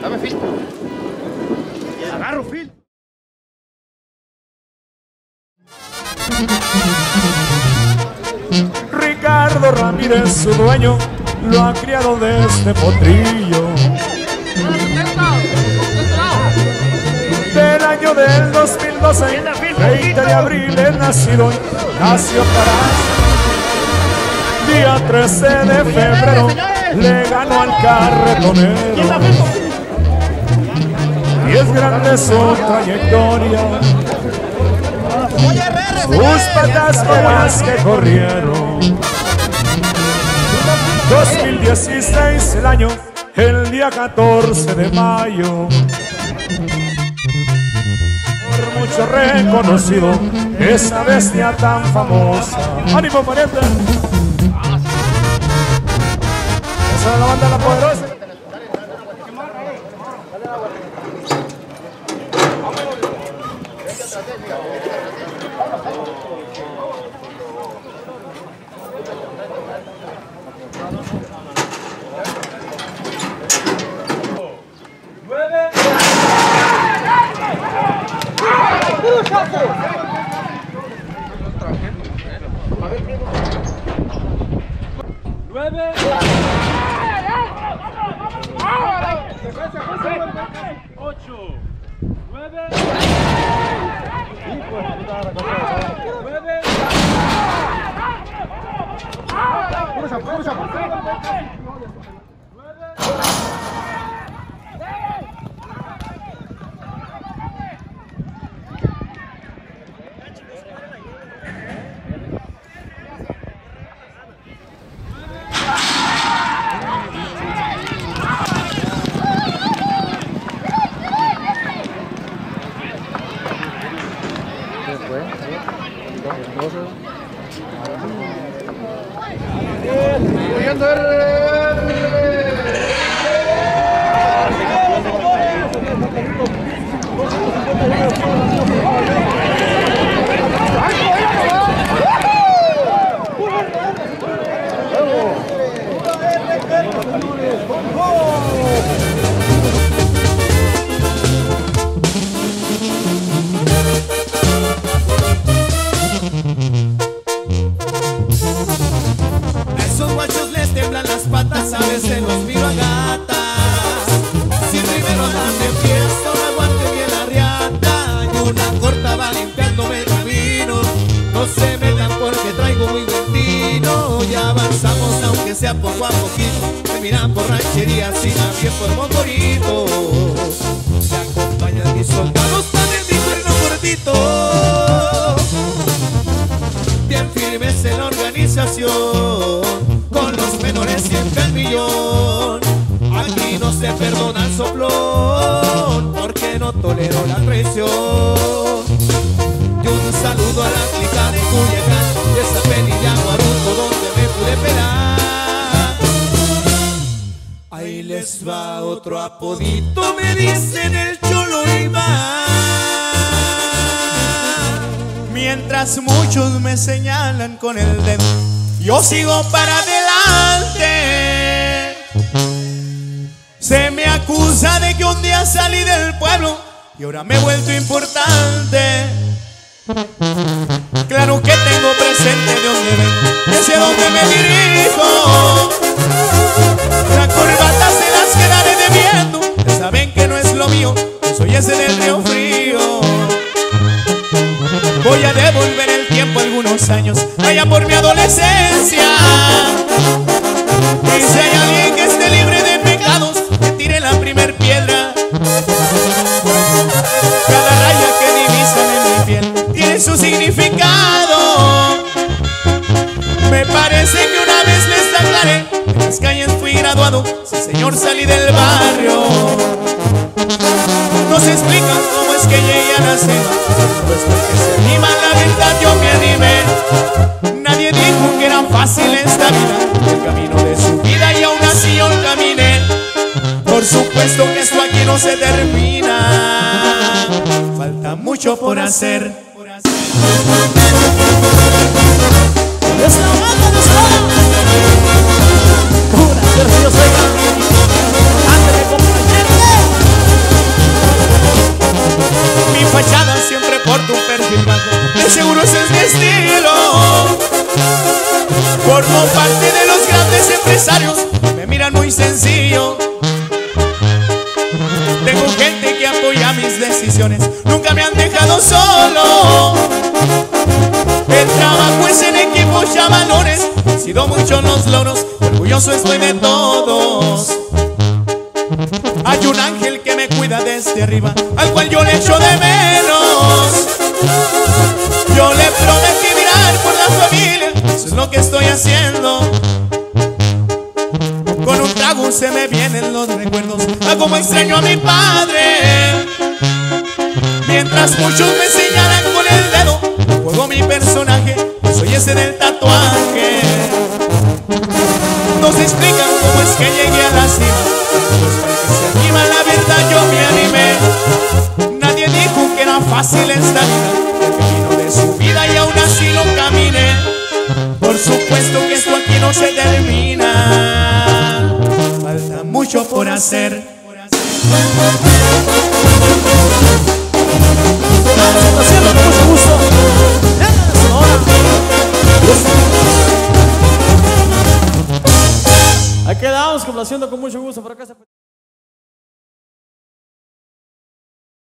Dame fil. Agarro fil. Ricardo Ramírez, su dueño, lo ha criado desde potrillo. Del año del 2012, 20 de abril es nacido, nació para Día 13 de febrero le ganó al carretonero. Y es grande su trayectoria. Sus patas más que corrieron. 2016 el año, el día 14 de mayo. Por mucho reconocido, esa bestia tan famosa. ¡Ánimo, pariente! banda La Poderosa. Nueve. 8, 9. Valeu! Sea poco a poquito. Me miran por rancherías y nadie por motorito. Se acompañan mis soldados para el infierno cortito bien firmes en la organización, con los menores siempre al millón. Aquí no se perdona les va otro apodito, me dicen el Cholo Iván. Mientras muchos me señalan con el dedo, yo sigo para adelante. Se me acusa de que un día salí del pueblo y ahora me he vuelto importante. Claro que tengo presente de dónde vengo, hacia dónde me dirijo. Soy ese del río frío. Voy a devolver el tiempo algunos años, allá por mi adolescencia. Y si hay alguien que esté libre de pecados, que tire la primer piedra. Cada raya que divisan en mi piel tiene su significado. Me parece que una vez les aclaré, en las calles fui graduado, sí señor salí del barrio. Cima Pues porque se anima la verdad yo me animé Nadie dijo que era fácil esta vida. El camino de su vida y aún así yo caminé. Por supuesto que esto aquí no se termina. Falta mucho por hacer de seguro ese es mi estilo. Formo parte de los grandes empresarios, me miran muy sencillo. Tengo gente que apoya mis decisiones, nunca me han dejado solo. El trabajo es en equipos ya valores, sido muchos los logros, orgulloso estoy de todos. Hay un ángel que me cuida desde arriba, al cual yo le echo de menos. Yo le prometí mirar por la familia, eso es lo que estoy haciendo. Con un trago se me vienen los recuerdos, a como extraño a mi padre. Mientras muchos me señalan con el dedo, juego mi personaje, soy ese del tatuaje. No se explican cómo es que llegué a la cima, anima la verdad yo me animé. Nadie dijo que era fácil esta vida, el camino de su vida y aún así lo caminé. Por supuesto que esto aquí no se termina, falta mucho por hacer. Quedamos complaciendo con mucho gusto.